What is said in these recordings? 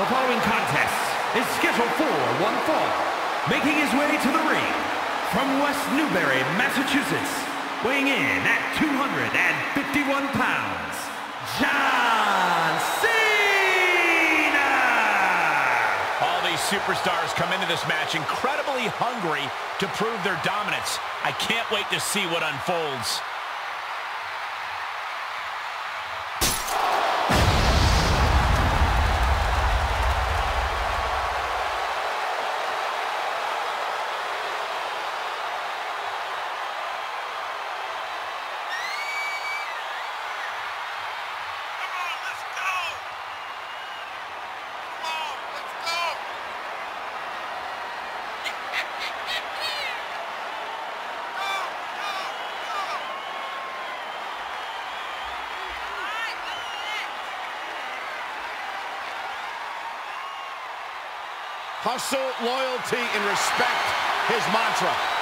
The following contest is scheduled for one fall. Making his way to the ring from West Newbury, Massachusetts, weighing in at 251 pounds, John Cena! All these superstars come into this match incredibly hungry to prove their dominance. I can't wait to see what unfolds. Hustle, loyalty, and respect, his mantra.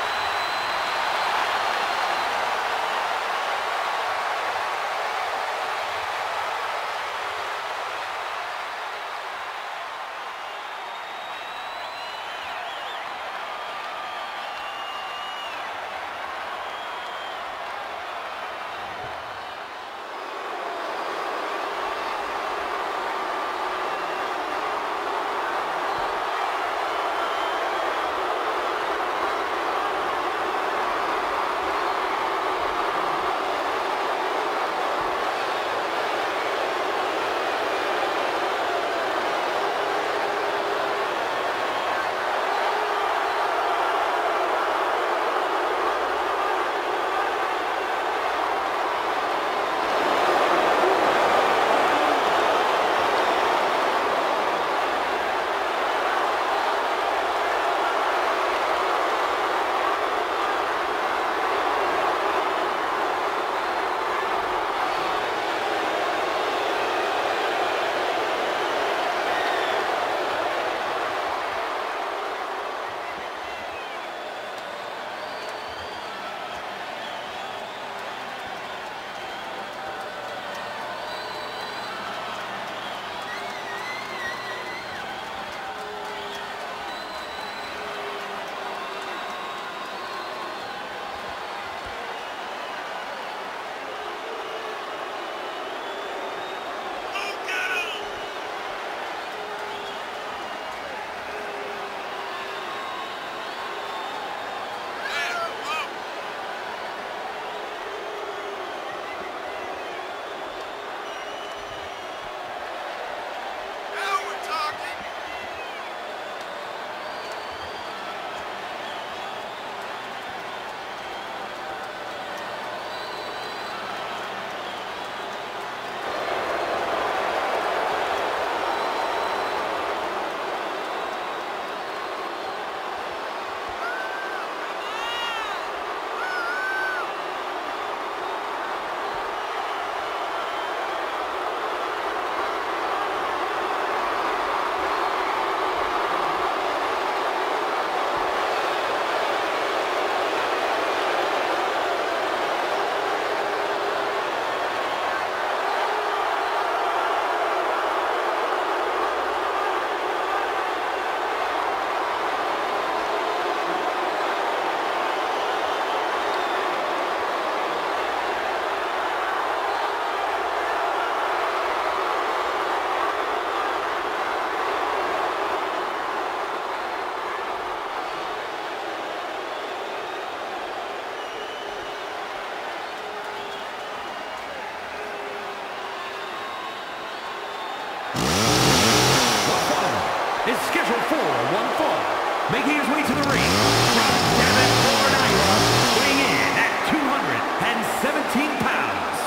Is scheduled for one fall. Making his way to the ring from Davenport, Iowa, weighing in at 217 pounds,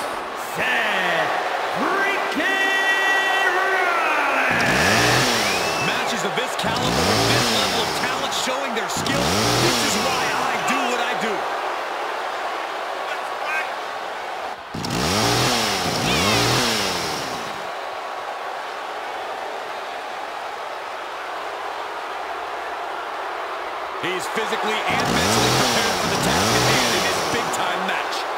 Seth freaking Rollins! Matches of this caliber with this level of talent showing their skill. This is why I do what I do. He's physically and mentally prepared for the task at hand in this big-time match.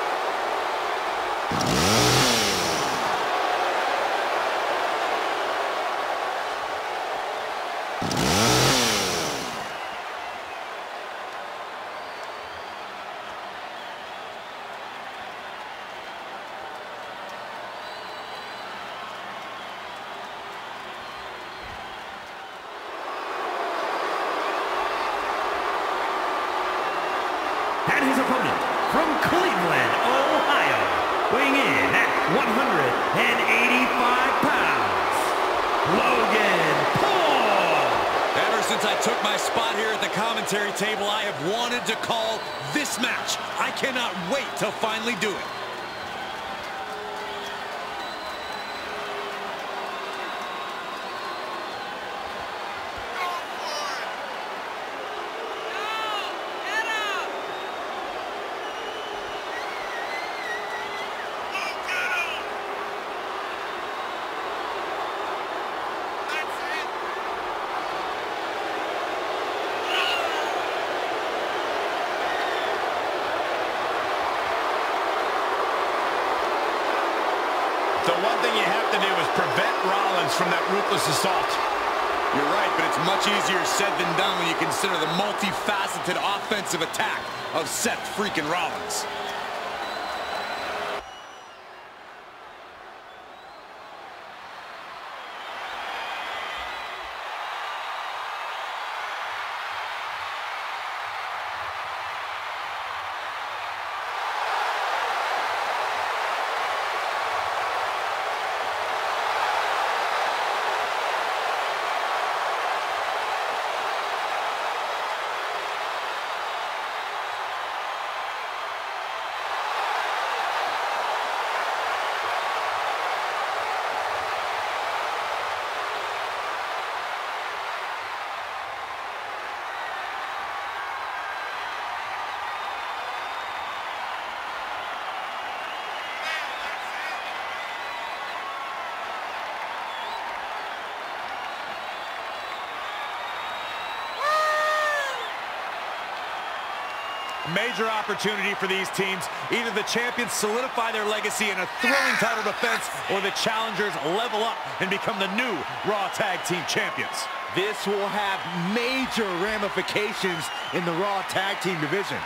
pounds, Logan Paul. Ever since I took my spot here at the commentary table, I have wanted to call this match. I cannot wait to finally do it. The one thing you have to do is prevent Rollins from that ruthless assault. You're right, but it's much easier said than done when you consider the multifaceted offensive attack of Seth freaking Rollins. Major opportunity for these teams. Either the champions solidify their legacy in a thrilling title defense or the challengers level up and become the new Raw Tag Team Champions. This will have major ramifications in the Raw Tag Team division.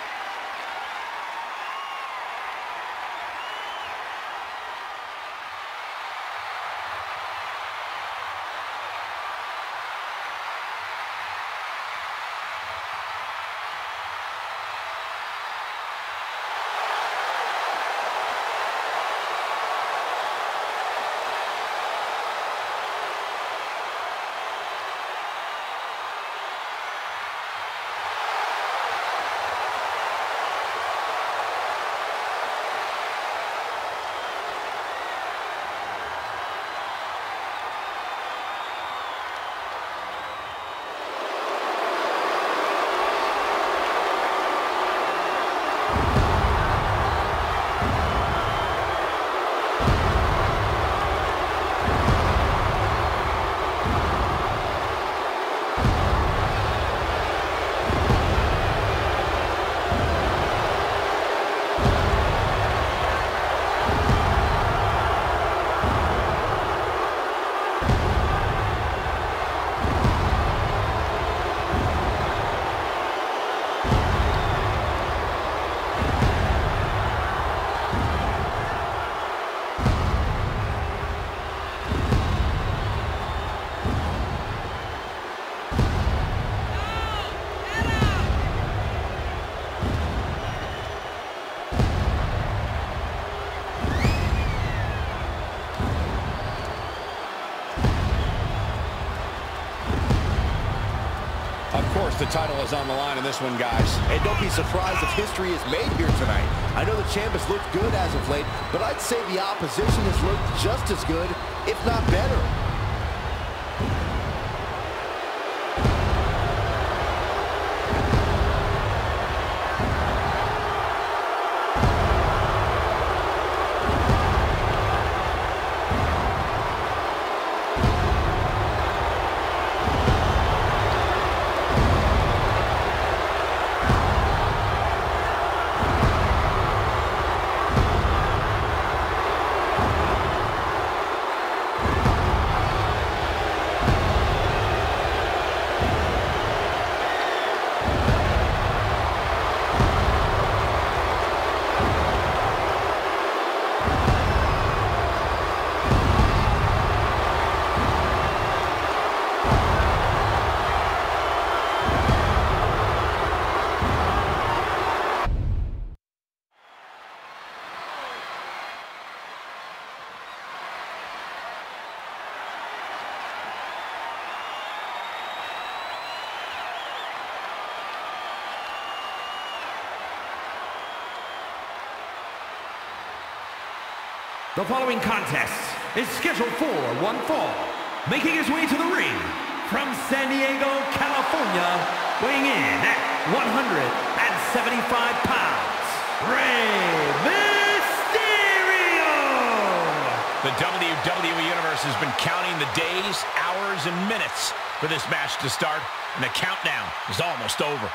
The title is on the line in this one, guys. And don't be surprised if history is made here tonight. I know the champ has looked good as of late, but I'd say the opposition has looked just as good, if not better. The following contest is scheduled for one fall. Making his way to the ring from San Diego, California, weighing in at 175 pounds, Rey Mysterio! The WWE Universe has been counting the days, hours, and minutes for this match to start, and the countdown is almost over.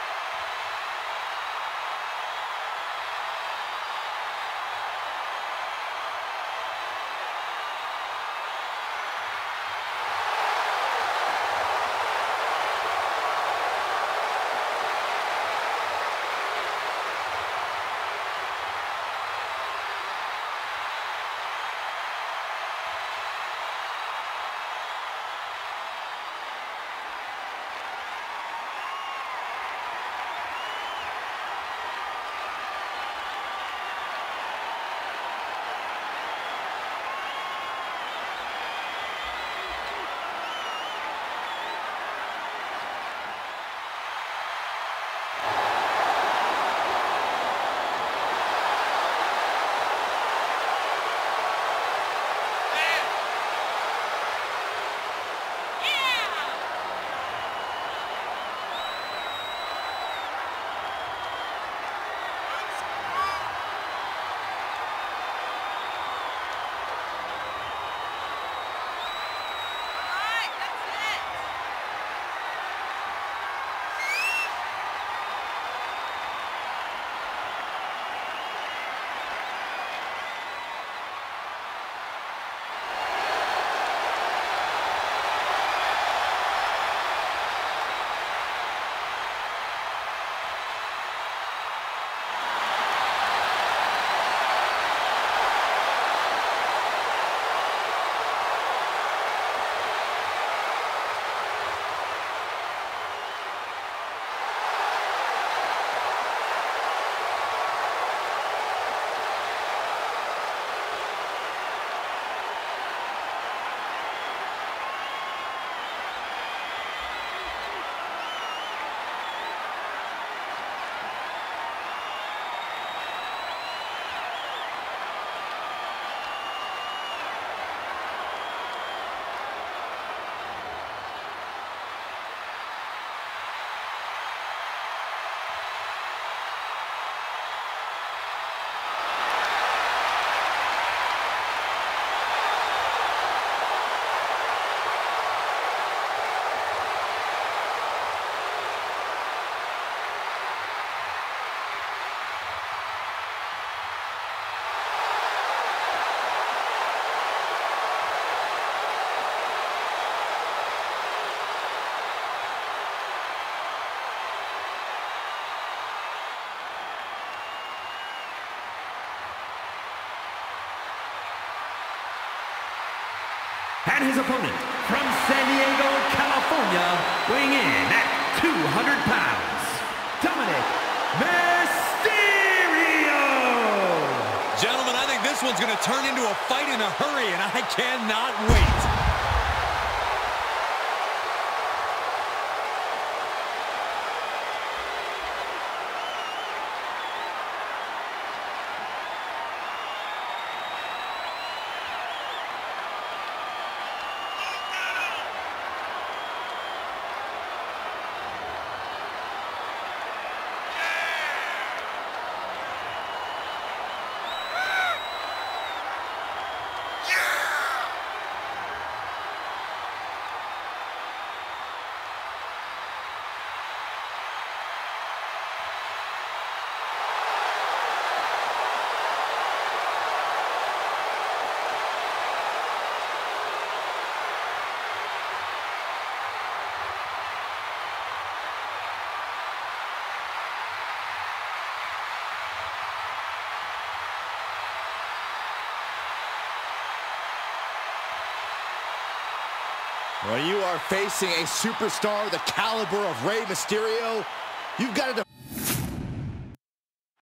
And his opponent from San Diego, California, weighing in at 200 pounds, Dominik Mysterio! Gentlemen, I think this one's going to turn into a fight in a hurry, and I cannot wait. When you are facing a superstar the caliber of Rey Mysterio, you've got to